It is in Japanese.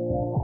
you